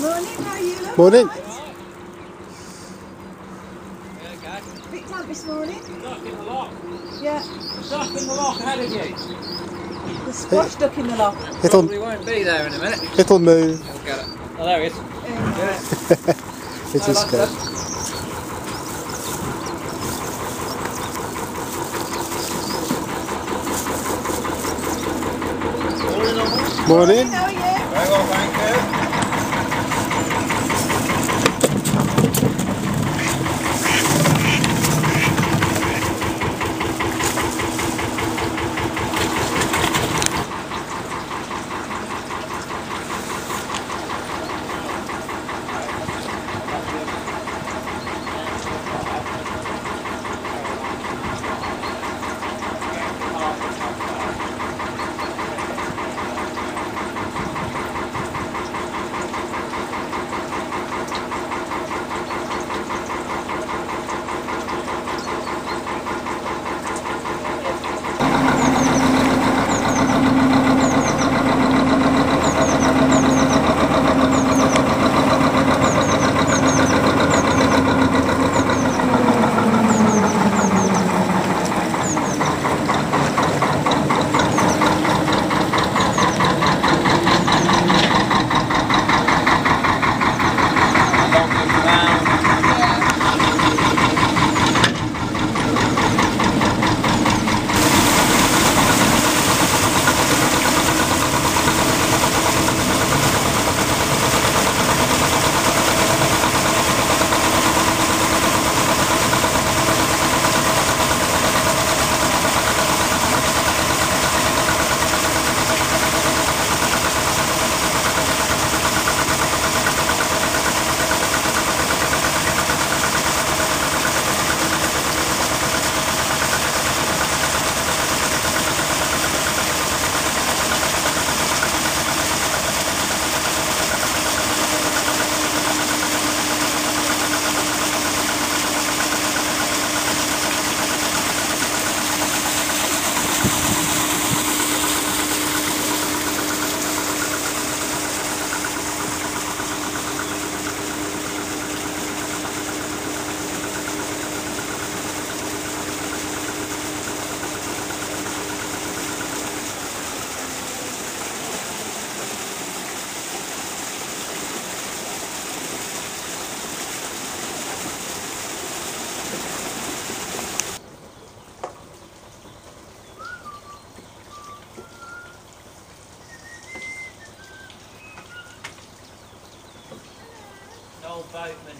Morning, how are you? Love? Morning. Right. Picked up this morning. Duck in the lock. Yeah, Duck in the lock ahead of you. the squash duck in the lock. It'll Probably won't be there in a minute. it'll move. We'll get it. Oh, there it is. It No, is good. it. Morning. how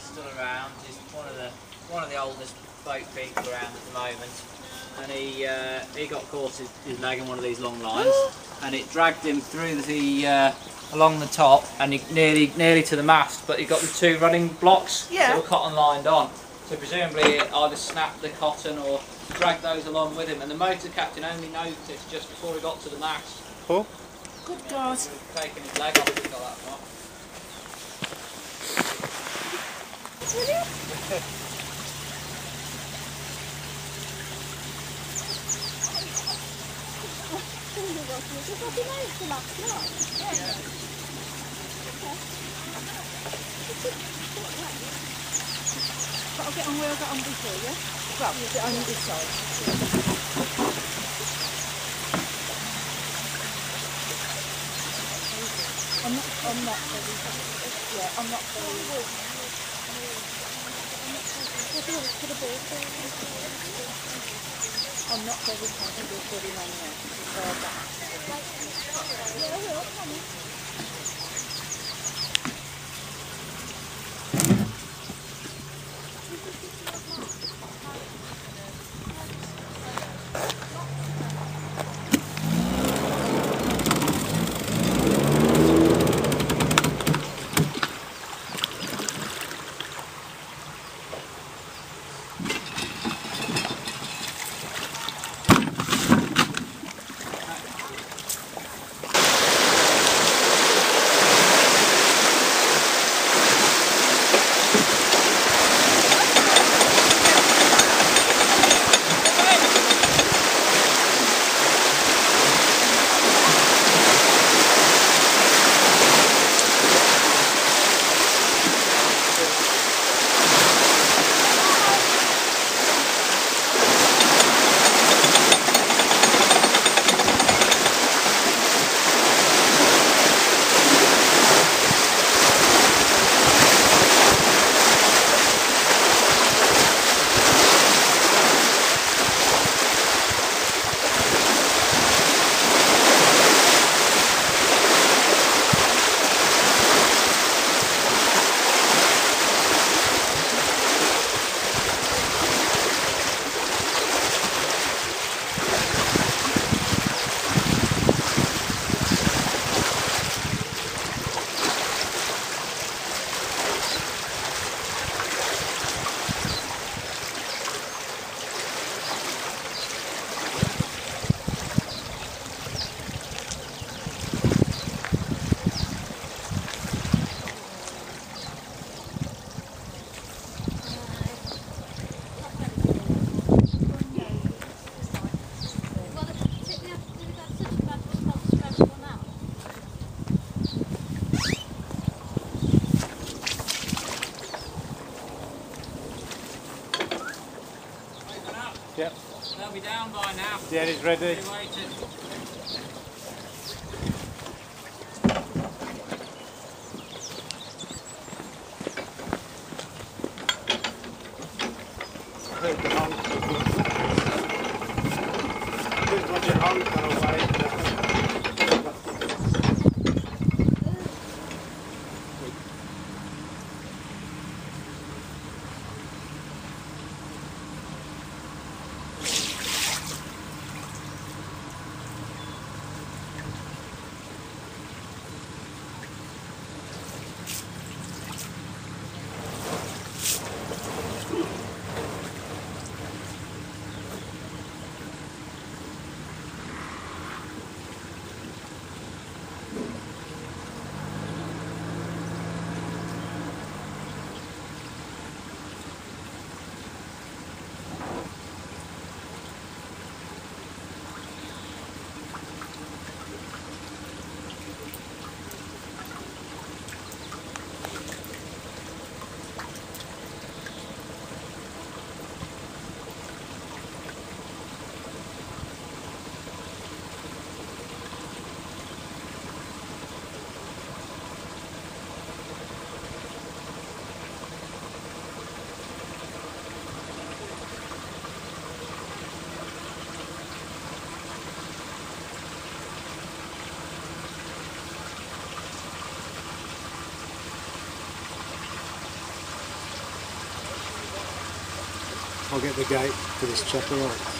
still around. He's one of the one of the oldest boat people around at the moment. And he uh, he got caught his, his leg in one of these long lines, and it dragged him through the uh, along the top, and he nearly nearly to the mast. But he got the two running blocks Yeah. that were cotton lined on. So presumably it either snapped the cotton or dragged those along with him. And the motor captain only noticed just before he got to the mast. Oh, Good God. Taking his leg off, he got that far. I'll get on where I got on before, yeah? Well, yeah. on this side. I'm not, I'm not very, yeah, I'm not very. I'm not very comfortable putting on there. Uh, back. Be down by now. Yeah, it's ready. Be waiting. Heard the honk. Just when you honk I'll get the gate for this out.